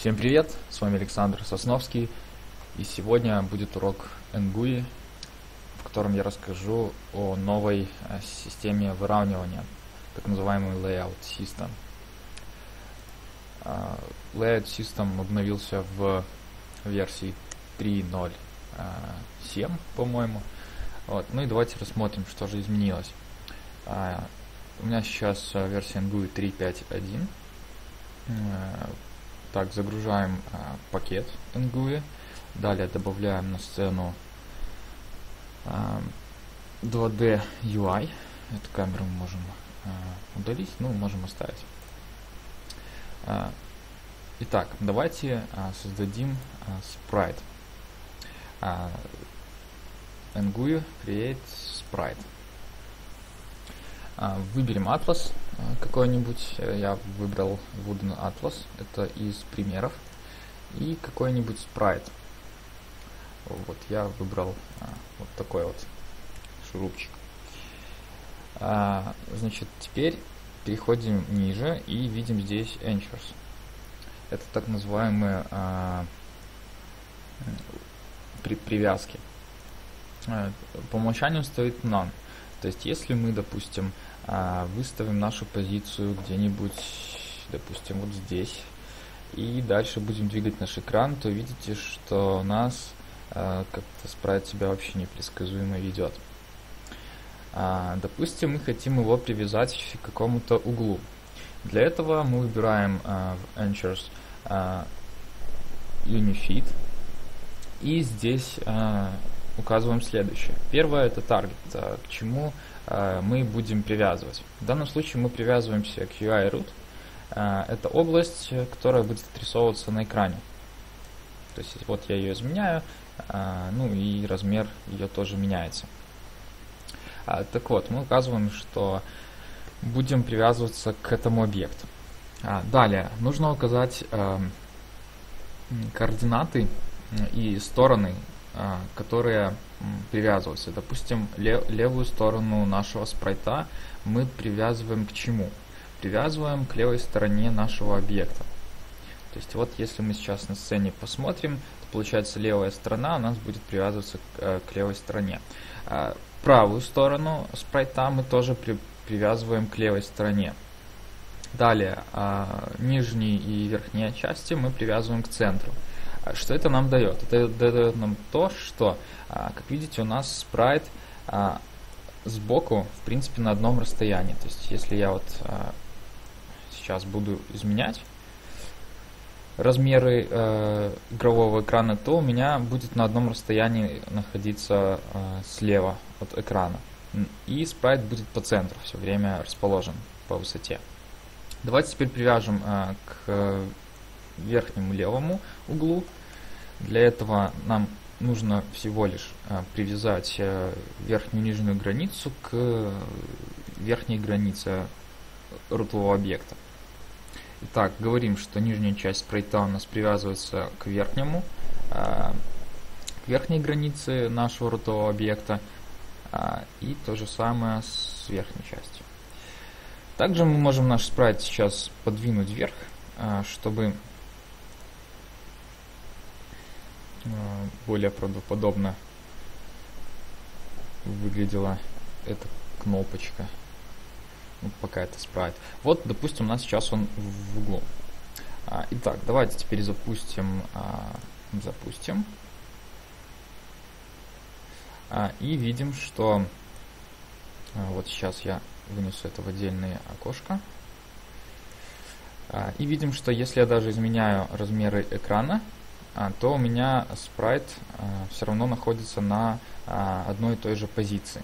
Всем привет, с вами Александр Сосновский, и сегодня будет урок NGUI, в котором я расскажу о новой э, системе выравнивания, так называемый Layout System. Э, Layout System обновился в версии 3.0.7, по-моему. Вот. Ну и давайте рассмотрим, что же изменилось. Э, у меня сейчас версия NGUI 3.5.1 так, загружаем а, пакет NGUI. Далее добавляем на сцену а, 2D UI. Эту камеру мы можем а, удалить, ну, можем оставить. А, итак, давайте а, создадим а, спрайт. А, NGUI create sprite. А, выберем атлас какой-нибудь. Э, я выбрал Wooden Atlas. Это из примеров. И какой-нибудь спрайт. Вот я выбрал а, вот такой вот шурупчик. Значит, теперь переходим ниже и видим здесь anchors. Это так называемые при, привязки. Э, по умолчанию стоит none. То есть, если мы, допустим, а, выставим нашу позицию где-нибудь, допустим, вот здесь, и дальше будем двигать наш экран, то видите, что у нас а, как-то спрайт себя вообще непредсказуемо ведет. А, допустим, мы хотим его привязать к какому-то углу. Для этого мы выбираем в Anchors Unifit, и здесь указываем следующее. Первое это таргет, к чему Э, мы будем привязывать. В данном случае мы привязываемся к UI root. Э, это область, которая будет отрисовываться на экране. То есть вот я ее изменяю, ну и размер ее тоже меняется. Так вот, мы указываем, что будем привязываться к этому объекту. Далее, нужно указать координаты и стороны а, которые привязываются. Допустим, левую сторону нашего спрайта мы привязываем к чему? Привязываем к левой стороне нашего объекта. То есть вот если мы сейчас на сцене посмотрим, то получается левая сторона у нас будет привязываться к, э, к левой стороне. А, правую сторону спрайта мы тоже при, привязываем к левой стороне. Далее, а, нижние и верхние части мы привязываем к центру. А что это нам дает? Это дает нам то, что, а, как видите, у нас спрайт а, сбоку, в принципе, на одном расстоянии. То есть, если я вот сейчас буду изменять размеры э, игрового экрана, то у меня будет на одном расстоянии находиться э, слева от экрана. И спрайт будет по центру все время расположен по высоте. Давайте теперь привяжем э, к верхнему левому углу. Для этого нам нужно всего лишь а, привязать а, верхнюю и нижнюю границу к верхней границе рутового объекта. Итак, говорим, что нижняя часть спрайта у нас привязывается к верхнему, а, к верхней границе нашего рутового объекта, а, и то же самое с верхней частью. Также мы можем наш спрайт сейчас подвинуть вверх, чтобы Э, более правдоподобно выглядела эта кнопочка. Ну, пока это спрайт. Вот, допустим, у нас сейчас он в углу. А, итак, давайте теперь запустим, а, запустим. А, и видим, что а, вот сейчас я вынесу это в отдельное окошко. А, и видим, что если я даже изменяю размеры экрана, а, то у меня спрайт а, все равно находится на а, одной и той же позиции.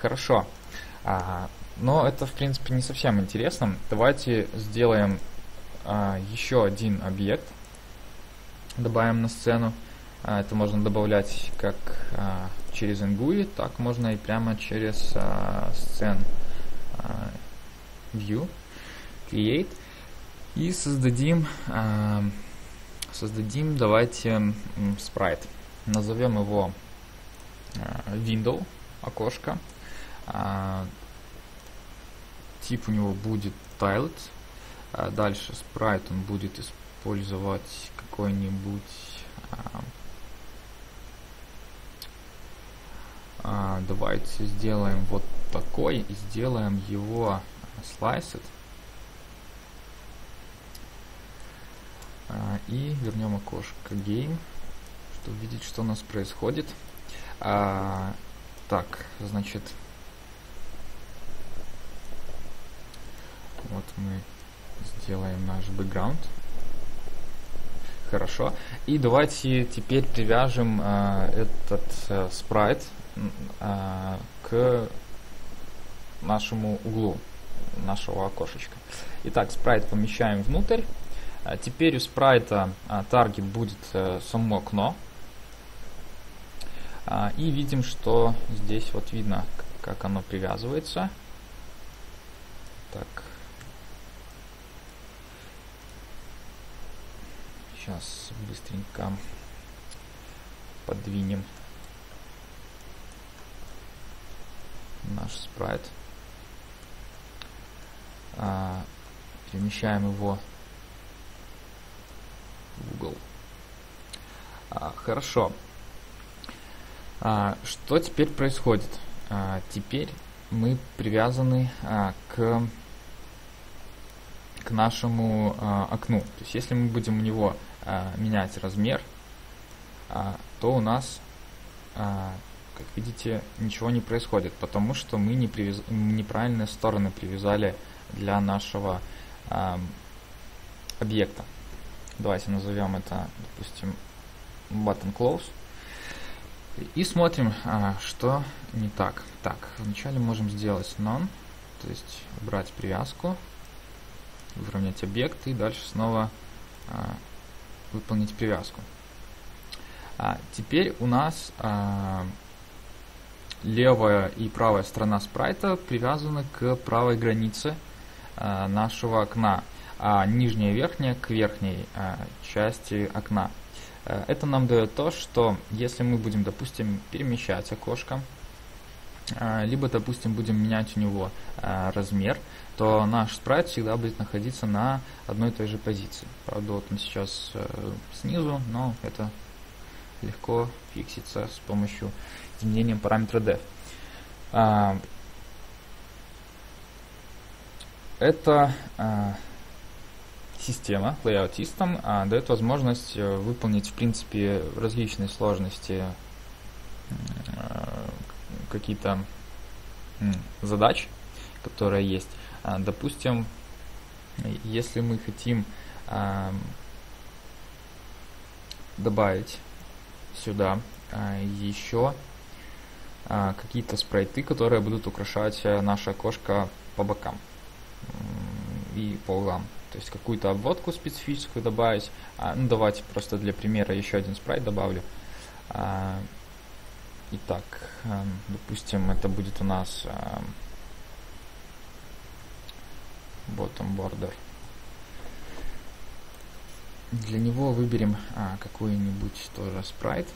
Хорошо. Но это, в принципе, не совсем интересно. Давайте сделаем еще один объект. Добавим на сцену. Это можно добавлять как через NGUI, так можно и прямо через сцен View, Create. И создадим, э, создадим, давайте, спрайт. Назовем его э, window, окошко. Э, тип у него будет tiled. А дальше спрайт он будет использовать какой-нибудь давайте сделаем вот такой и сделаем его sliced а, и вернем окошко game чтобы видеть что у нас происходит а, так значит вот мы сделаем наш бэкграунд Хорошо. И давайте теперь привяжем э, этот э, спрайт э, к нашему углу нашего окошечка. Итак, спрайт помещаем внутрь. А теперь у спрайта а, таргет будет а, само окно. А, и видим, что здесь вот видно, как оно привязывается. Так, Сейчас быстренько подвинем наш спрайт. Перемещаем его в угол. А, хорошо. А, что теперь происходит? А, теперь мы привязаны а, к, к нашему а, окну. То есть если мы будем у него а, менять размер, а, то у нас, а, как видите, ничего не происходит, потому что мы не привяз... неправильные стороны привязали для нашего а, объекта. Давайте назовем это, допустим, button close. И смотрим, а, что не так. Так, вначале можем сделать none, то есть убрать привязку, выровнять объект и дальше снова а, выполнить привязку. А, теперь у нас левая и правая сторона спрайта привязаны к правой границе нашего окна, а нижняя верхняя к верхней а, части окна. А, это нам дает то, что если мы будем, допустим, перемещать окошко, а, либо, допустим, будем менять у него а, размер, то наш спрайт всегда будет находиться на одной и той же позиции. Правда, вот он сейчас э, снизу, но это легко фиксится с помощью изменения параметра def. А, это а, система System а, дает возможность э, выполнить в принципе различные сложности а, какие-то задачи, которые есть. А, допустим, если мы хотим а, добавить сюда а, еще какие-то спрайты, которые будут украшать э, наше окошко по бокам и по углам. То есть какую-то обводку специфическую добавить. Ну, давайте просто для примера еще один спрайт добавлю. Итак, эм, допустим, это будет у нас эм, bottom border. Для него выберем а, какой-нибудь тоже спрайт.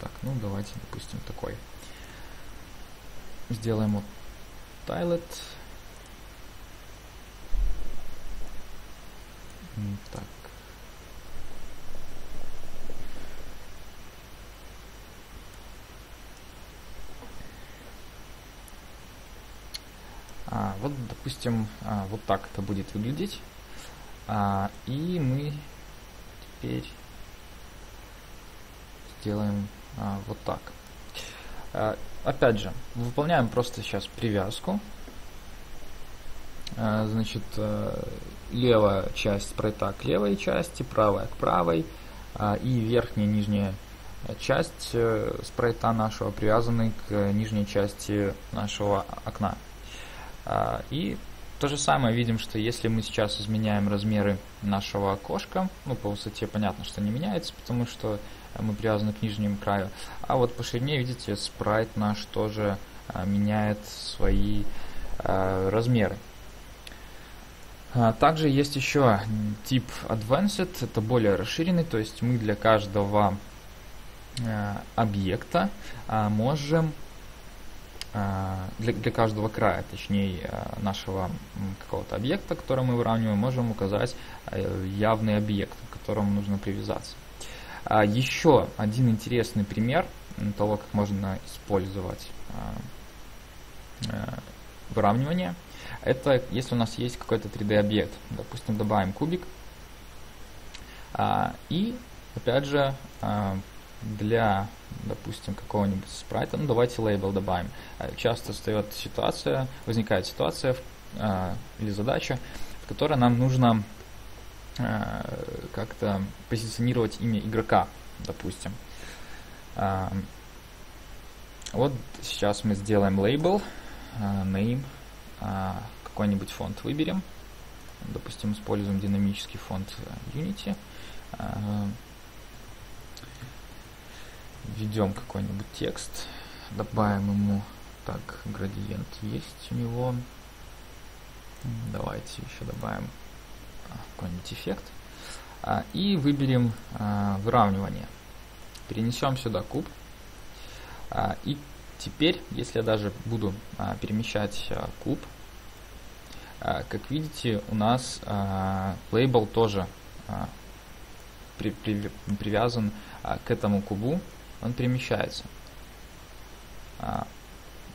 Так, ну давайте, допустим, такой. Сделаем вот tilet. Так, А, вот, допустим, а, вот так это будет выглядеть. А, и мы теперь сделаем а, вот так. Опять же, выполняем просто сейчас привязку. А, значит, а, левая часть спрайта к левой части, правая к правой, а, и верхняя и нижняя часть э, спрайта нашего привязаны к нижней части нашего окна. А, и то же самое видим, что если мы сейчас изменяем размеры нашего окошка, ну по высоте понятно, что не меняется, потому что мы привязаны к нижнему краю, а вот по ширине, видите, спрайт наш тоже а, меняет свои а, размеры. Также есть еще тип Advanced, это более расширенный, то есть мы для каждого объекта можем для, для каждого края, точнее нашего какого-то объекта, который мы выравниваем, можем указать явный объект, к которому нужно привязаться. Еще один интересный пример того, как можно использовать выравнивание, это если у нас есть какой-то 3D объект. Допустим, добавим кубик. И, опять же, для, допустим, какого-нибудь спрайта, ну давайте лейбл добавим. Э, часто встает ситуация, возникает ситуация э, или задача, в которой нам нужно э, как-то позиционировать имя игрока, допустим. Э, вот сейчас мы сделаем лейбл, name, какой-нибудь фонд выберем. Допустим, используем динамический фонд Unity. Э, введем какой-нибудь текст, добавим ему, так, градиент есть у него, давайте еще добавим а, какой-нибудь эффект, а, и выберем а, выравнивание. Перенесем сюда куб, и теперь, если я даже буду перемещать куб, как видите, у нас лейбл тоже привязан к этому кубу, он перемещается. А,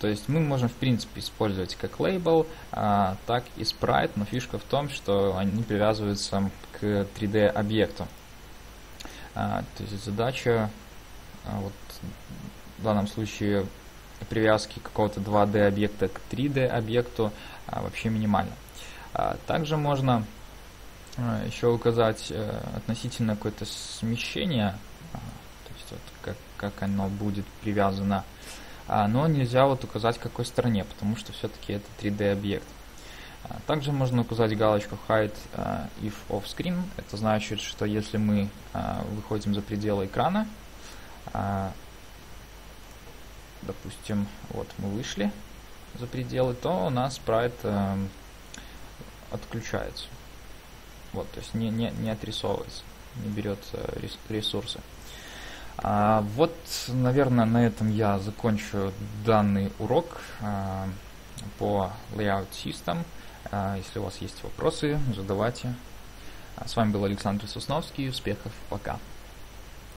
то есть мы можем, в принципе, использовать как лейбл, а, так и спрайт, но фишка в том, что они привязываются к 3D объекту. А, то есть задача вот, в данном случае привязки какого-то 2D объекта к 3D объекту вообще минимальна. Также можно еще указать а, относительно какое-то смещение как, как оно будет привязано. А, но нельзя вот указать какой стороне, потому что все-таки это 3D объект. А, также можно указать галочку hide uh, if off screen. Это значит, что если мы выходим за пределы экрана, допустим, вот мы вышли за пределы, то у нас спрайт отключается. Вот, то есть не, не, не отрисовывается, не берет uh, ресурсы. А, вот, наверное, на этом я закончу данный урок а, по Layout System. А, если у вас есть вопросы, задавайте. А, с вами был Александр Сосновский. Успехов. Пока.